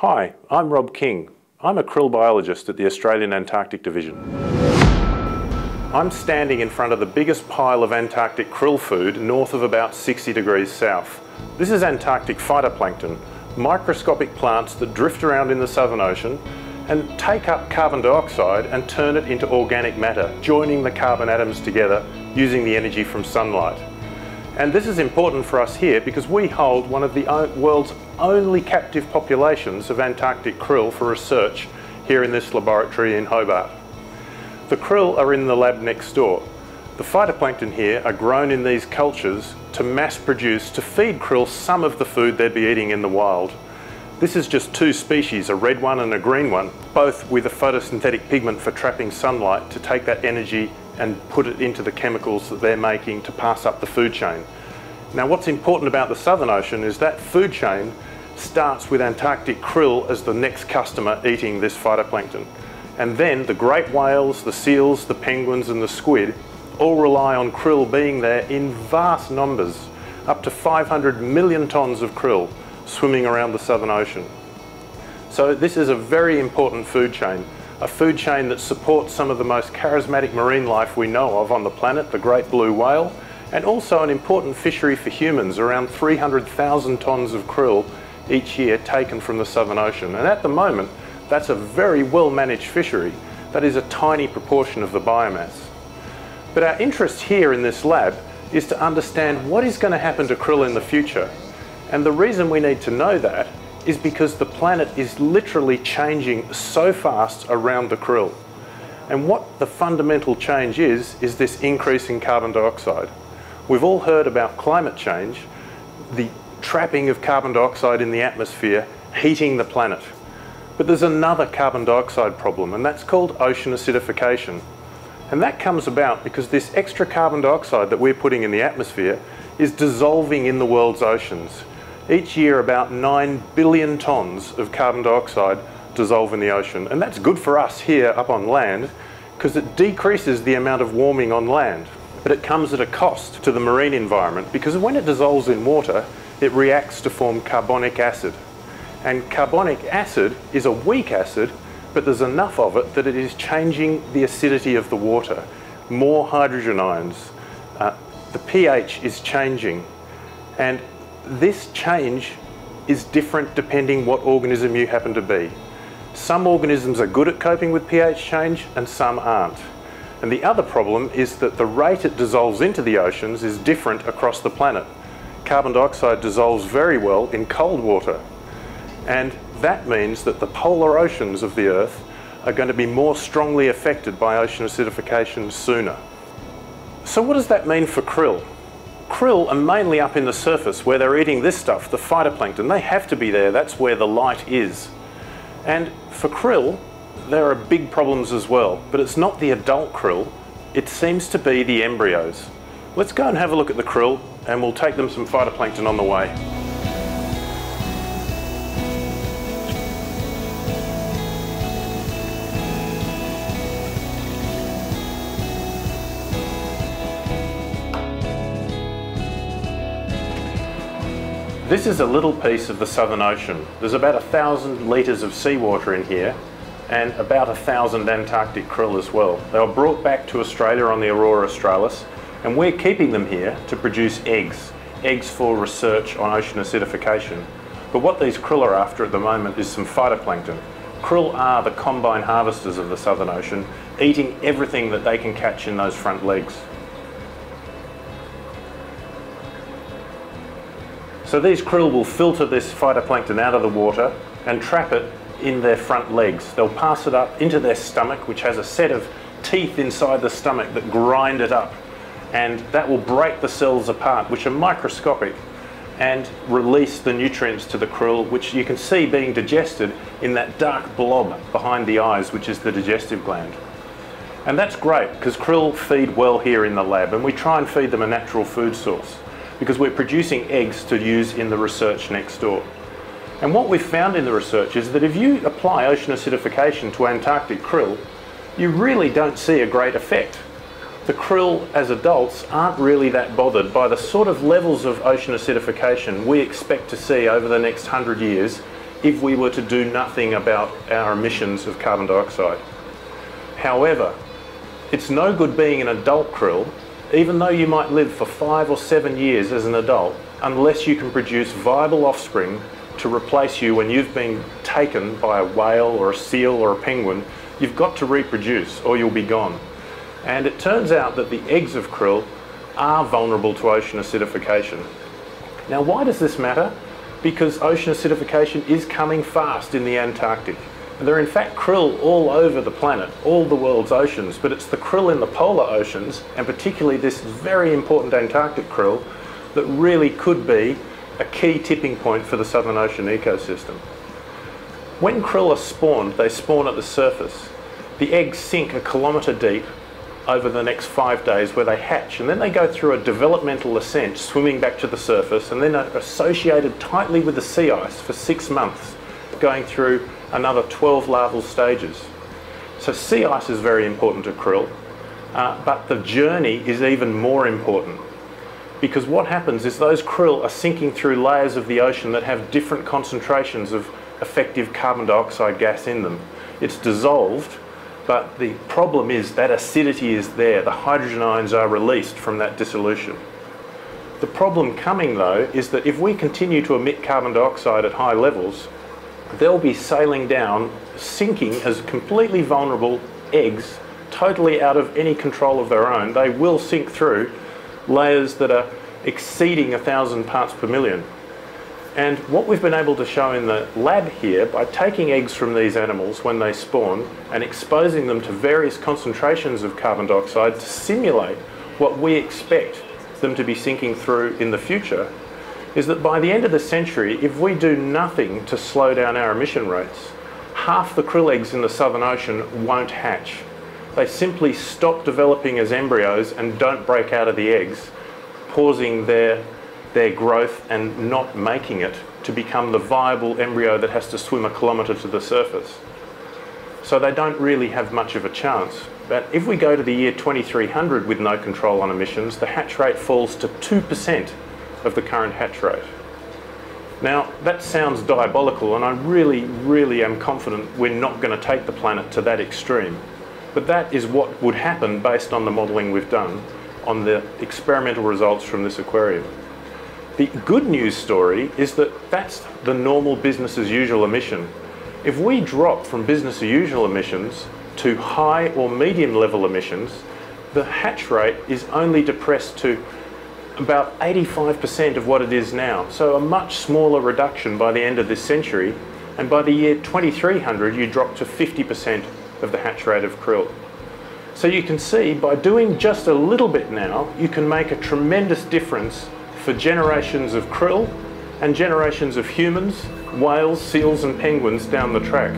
Hi, I'm Rob King. I'm a krill biologist at the Australian Antarctic Division. I'm standing in front of the biggest pile of Antarctic krill food north of about 60 degrees south. This is Antarctic phytoplankton, microscopic plants that drift around in the Southern Ocean and take up carbon dioxide and turn it into organic matter, joining the carbon atoms together using the energy from sunlight. And this is important for us here because we hold one of the world's only captive populations of Antarctic krill for research here in this laboratory in Hobart. The krill are in the lab next door. The phytoplankton here are grown in these cultures to mass produce to feed krill some of the food they'd be eating in the wild. This is just two species, a red one and a green one, both with a photosynthetic pigment for trapping sunlight to take that energy and put it into the chemicals that they're making to pass up the food chain. Now what's important about the Southern Ocean is that food chain starts with Antarctic krill as the next customer eating this phytoplankton. And then the great whales, the seals, the penguins and the squid all rely on krill being there in vast numbers, up to 500 million tonnes of krill swimming around the Southern Ocean. So this is a very important food chain a food chain that supports some of the most charismatic marine life we know of on the planet, the great blue whale, and also an important fishery for humans, around 300,000 tonnes of krill each year taken from the Southern Ocean. And at the moment, that's a very well managed fishery. That is a tiny proportion of the biomass. But our interest here in this lab is to understand what is going to happen to krill in the future. And the reason we need to know that is because the planet is literally changing so fast around the krill. And what the fundamental change is, is this increase in carbon dioxide. We've all heard about climate change, the trapping of carbon dioxide in the atmosphere, heating the planet. But there's another carbon dioxide problem, and that's called ocean acidification. And that comes about because this extra carbon dioxide that we're putting in the atmosphere is dissolving in the world's oceans. Each year about 9 billion tonnes of carbon dioxide dissolve in the ocean. And that's good for us here up on land because it decreases the amount of warming on land. But it comes at a cost to the marine environment because when it dissolves in water, it reacts to form carbonic acid. And carbonic acid is a weak acid, but there's enough of it that it is changing the acidity of the water. More hydrogen ions. Uh, the pH is changing. And this change is different depending what organism you happen to be. Some organisms are good at coping with pH change and some aren't. And the other problem is that the rate it dissolves into the oceans is different across the planet. Carbon dioxide dissolves very well in cold water. And that means that the polar oceans of the Earth are going to be more strongly affected by ocean acidification sooner. So what does that mean for krill? Krill are mainly up in the surface where they're eating this stuff, the phytoplankton. They have to be there, that's where the light is. And for krill, there are big problems as well, but it's not the adult krill, it seems to be the embryos. Let's go and have a look at the krill and we'll take them some phytoplankton on the way. This is a little piece of the Southern Ocean. There's about a thousand litres of seawater in here and about a thousand Antarctic krill as well. They were brought back to Australia on the Aurora australis and we're keeping them here to produce eggs, eggs for research on ocean acidification. But what these krill are after at the moment is some phytoplankton. Krill are the combine harvesters of the Southern Ocean, eating everything that they can catch in those front legs. So these krill will filter this phytoplankton out of the water and trap it in their front legs. They'll pass it up into their stomach, which has a set of teeth inside the stomach that grind it up. And that will break the cells apart, which are microscopic, and release the nutrients to the krill, which you can see being digested in that dark blob behind the eyes, which is the digestive gland. And that's great, because krill feed well here in the lab, and we try and feed them a natural food source because we're producing eggs to use in the research next door. And what we've found in the research is that if you apply ocean acidification to Antarctic krill, you really don't see a great effect. The krill as adults aren't really that bothered by the sort of levels of ocean acidification we expect to see over the next 100 years if we were to do nothing about our emissions of carbon dioxide. However, it's no good being an adult krill, even though you might live for five or seven years as an adult, unless you can produce viable offspring to replace you when you've been taken by a whale or a seal or a penguin. You've got to reproduce or you'll be gone. And it turns out that the eggs of krill are vulnerable to ocean acidification. Now, why does this matter? Because ocean acidification is coming fast in the Antarctic. There are in fact krill all over the planet, all the world's oceans, but it's the krill in the polar oceans, and particularly this very important Antarctic krill, that really could be a key tipping point for the Southern Ocean ecosystem. When krill are spawned, they spawn at the surface. The eggs sink a kilometre deep over the next five days where they hatch and then they go through a developmental ascent swimming back to the surface and then are associated tightly with the sea ice for six months going through another 12 larval stages. So sea ice is very important to krill, uh, but the journey is even more important because what happens is those krill are sinking through layers of the ocean that have different concentrations of effective carbon dioxide gas in them. It's dissolved, but the problem is that acidity is there. The hydrogen ions are released from that dissolution. The problem coming though is that if we continue to emit carbon dioxide at high levels, they'll be sailing down, sinking as completely vulnerable eggs, totally out of any control of their own. They will sink through layers that are exceeding a thousand parts per million. And what we've been able to show in the lab here, by taking eggs from these animals when they spawn and exposing them to various concentrations of carbon dioxide to simulate what we expect them to be sinking through in the future, is that by the end of the century, if we do nothing to slow down our emission rates, half the krill eggs in the Southern Ocean won't hatch. They simply stop developing as embryos and don't break out of the eggs, pausing their, their growth and not making it to become the viable embryo that has to swim a kilometre to the surface. So they don't really have much of a chance. But if we go to the year 2300 with no control on emissions, the hatch rate falls to 2% of the current hatch rate. Now, that sounds diabolical, and I really, really am confident we're not going to take the planet to that extreme. But that is what would happen based on the modelling we've done on the experimental results from this aquarium. The good news story is that that's the normal business as usual emission. If we drop from business as usual emissions to high or medium level emissions, the hatch rate is only depressed to about 85% of what it is now. So a much smaller reduction by the end of this century. And by the year 2300, you drop to 50% of the hatch rate of krill. So you can see by doing just a little bit now, you can make a tremendous difference for generations of krill and generations of humans, whales, seals and penguins down the track.